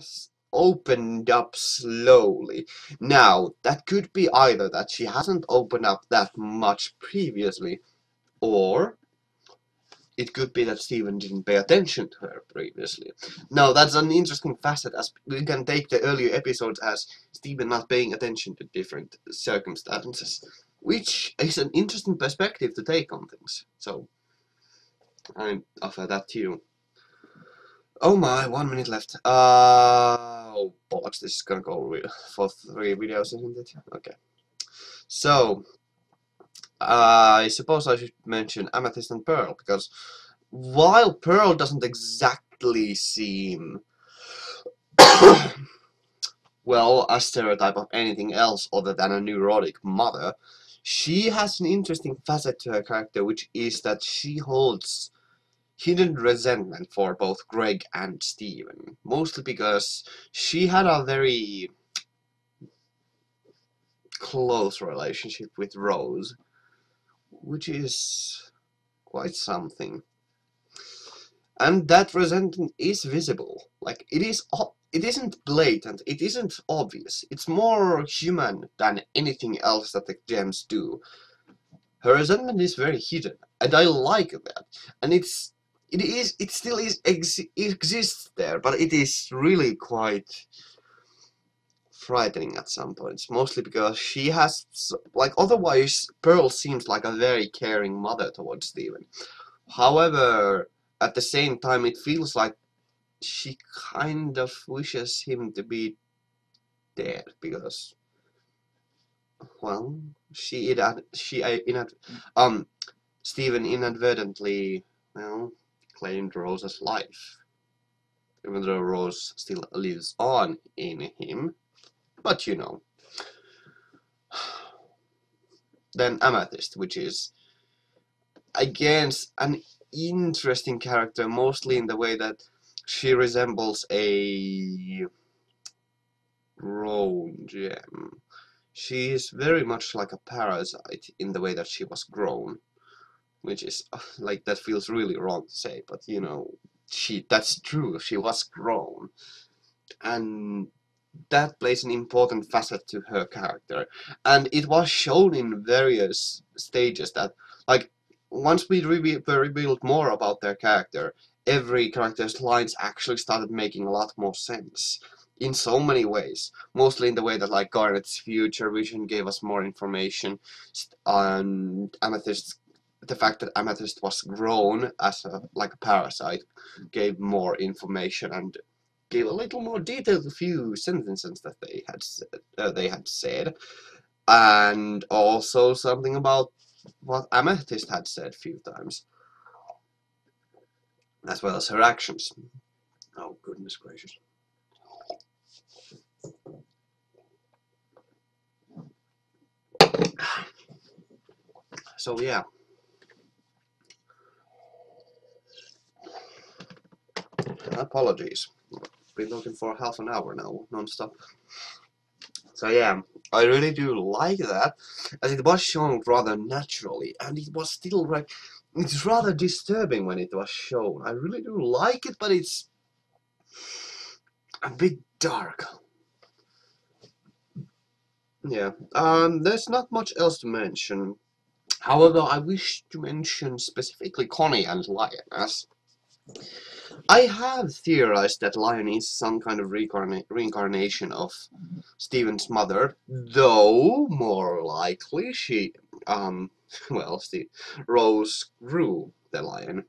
has opened up slowly. Now, that could be either that she hasn't opened up that much previously, or it could be that Steven didn't pay attention to her previously. Now, that's an interesting facet, as we can take the earlier episodes as Steven not paying attention to different circumstances, which is an interesting perspective to take on things. So, I offer that to you. Oh my, one minute left. Uh, oh, bollocks, this is gonna go for three videos, isn't it? Okay. So, uh, I suppose I should mention Amethyst and Pearl, because while Pearl doesn't exactly seem, well, a stereotype of anything else other than a neurotic mother, she has an interesting facet to her character, which is that she holds hidden resentment for both Greg and Steven. Mostly because she had a very close relationship with Rose, which is quite something. And that resentment is visible. Like, it is it isn't blatant, it isn't obvious. It's more human than anything else that the gems do. Her resentment is very hidden, and I like that. And it's it is it still is ex exists there but it is really quite frightening at some points mostly because she has like otherwise Pearl seems like a very caring mother towards Steven. However at the same time it feels like she kind of wishes him to be dead because well she she inad um Steven inadvertently well claimed Rose's life, even though Rose still lives on in him, but you know. Then Amethyst, which is, against an interesting character, mostly in the way that she resembles a grown gem. She is very much like a parasite in the way that she was grown which is uh, like that feels really wrong to say but you know she that's true she was grown. And that plays an important facet to her character. And it was shown in various stages that like once we re more about their character every character's lines actually started making a lot more sense in so many ways. Mostly in the way that like Garnet's future vision gave us more information and Amethyst's the fact that Amethyst was grown as a, like a parasite gave more information and gave a little more detail to few sentences that they had uh, they had said, and also something about what Amethyst had said a few times, as well as her actions. Oh goodness gracious. So yeah. Apologies. Been looking for half an hour now, non-stop. So yeah, I really do like that, as it was shown rather naturally, and it was still like, it's rather disturbing when it was shown. I really do like it, but it's a bit dark. Yeah, um, there's not much else to mention. However, I wish to mention specifically Connie and Lioness. I have theorized that Lion is some kind of reincarna reincarnation of Steven's mother, though more likely she, um, well, Steve, Rose grew the lion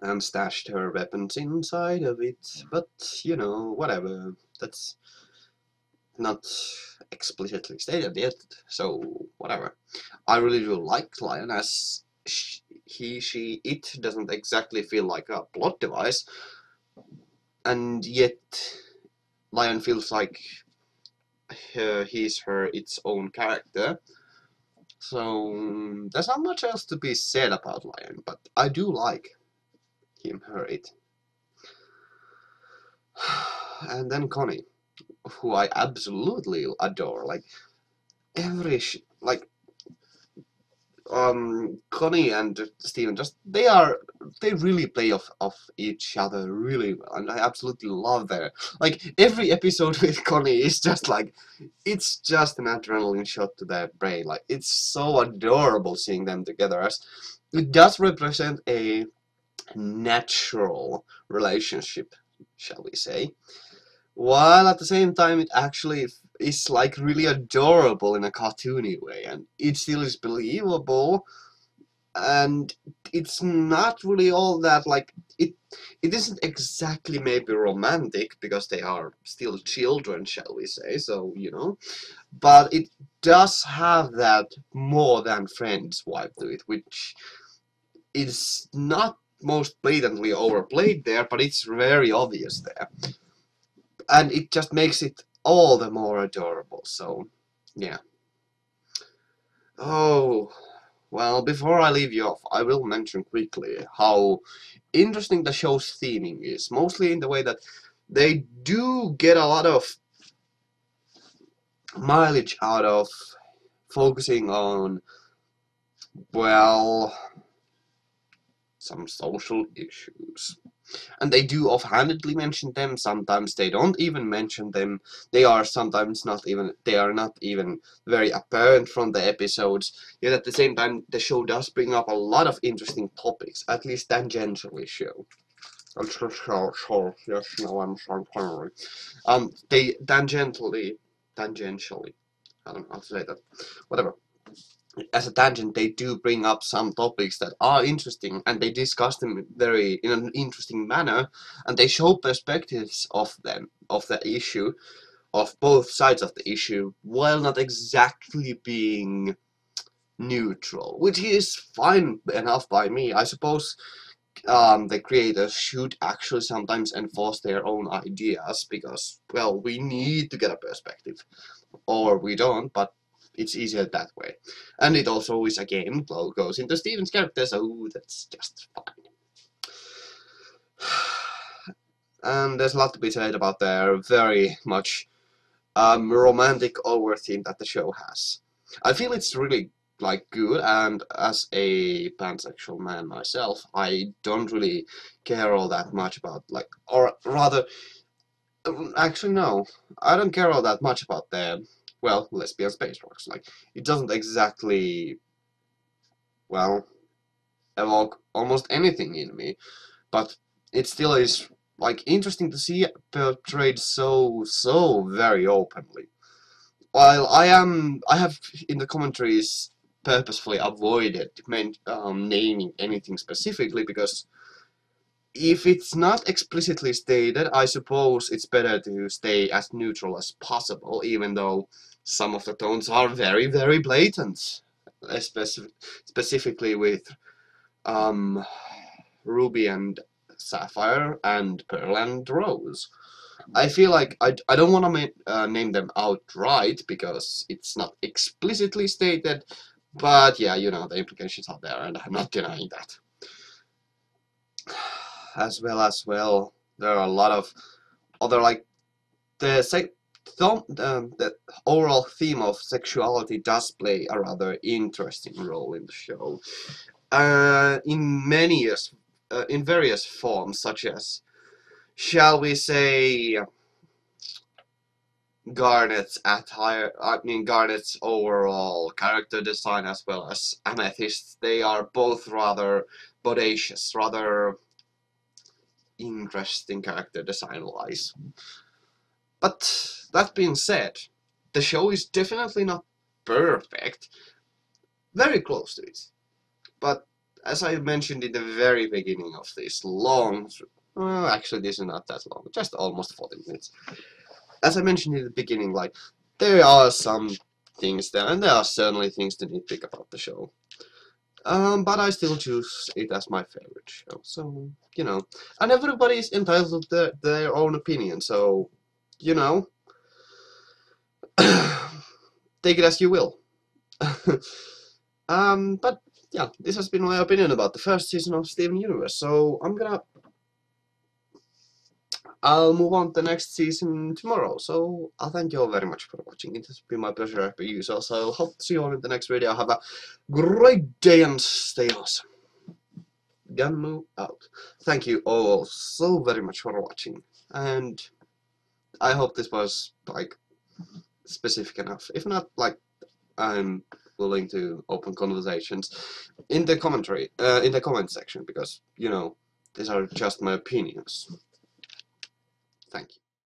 and stashed her weapons inside of it, but, you know, whatever, that's not explicitly stated yet, so whatever. I really do like Lion as he, she, it doesn't exactly feel like a plot device, and yet Lion feels like uh, he's her its own character. So there's not much else to be said about Lion, but I do like him, her, it. And then Connie, who I absolutely adore. Like every like um, Connie and Steven just they are they really play off of each other really well, and I absolutely love their like every episode with Connie is just like it's just an adrenaline shot to their brain. Like it's so adorable seeing them together. As it does represent a natural relationship, shall we say, while at the same time it actually is like really adorable in a cartoony way and it still is believable and it's not really all that like it it isn't exactly maybe romantic because they are still children shall we say so you know but it does have that more than friends vibe to it which is not most blatantly overplayed there but it's very obvious there. And it just makes it all the more adorable. So, yeah. Oh, well, before I leave you off, I will mention quickly how interesting the show's theming is. Mostly in the way that they do get a lot of mileage out of focusing on, well, some social issues and they do offhandedly mention them sometimes they don't even mention them. They are sometimes not even they are not even very apparent from the episodes. Yet at the same time the show does bring up a lot of interesting topics at least tangentially show. Um, they tangentially, tangentially, I don't know how to say that, whatever as a tangent, they do bring up some topics that are interesting, and they discuss them very in an interesting manner, and they show perspectives of them of the issue, of both sides of the issue, while not exactly being neutral, which is fine enough by me. I suppose um, the creators should actually sometimes enforce their own ideas because, well, we need to get a perspective, or we don't. But it's easier that way. And it also is again goes into Steven's character, so that's just fine. And there's a lot to be said about their very much um, romantic over theme that the show has. I feel it's really like good and as a pansexual man myself I don't really care all that much about like or rather um, actually no I don't care all that much about the well, lesbian space rocks. Like, it doesn't exactly, well, evoke almost anything in me, but it still is, like, interesting to see portrayed so, so very openly. While I am, I have, in the commentaries, purposefully avoided main, um, naming anything specifically because if it's not explicitly stated, I suppose it's better to stay as neutral as possible, even though some of the tones are very, very blatant, especially specifically with um, Ruby and Sapphire and Pearl and Rose. I feel like I, I don't want to uh, name them outright because it's not explicitly stated, but yeah, you know, the implications are there and I'm not denying that. As well as well, there are a lot of other like the Thom um, the overall theme of sexuality does play a rather interesting role in the show. Uh, in many, uh, in various forms, such as, shall we say, Garnet's attire, I mean Garnet's overall character design as well as Amethyst, they are both rather bodacious, rather interesting character design wise. But that being said, the show is definitely not perfect. Very close to it. But as I mentioned in the very beginning of this long, well, actually this is not that long, just almost 40 minutes. As I mentioned in the beginning, like, there are some things there, and there are certainly things to nitpick about the show. Um, but I still choose it as my favorite show, so, you know. And everybody is entitled to their, their own opinion, so you know, take it as you will. um, but yeah, this has been my opinion about the first season of Steven Universe. So I'm gonna I'll move on to the next season tomorrow. So I'll thank you all very much for watching. It has been my pleasure as per usual. So I'll hope to see you all in the next video. Have a great day and stay awesome. Ganmue out. Thank you all so very much for watching. And I hope this was like specific enough. If not, like I'm willing to open conversations in the commentary, uh, in the comment section, because you know these are just my opinions. Thank you.